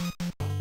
you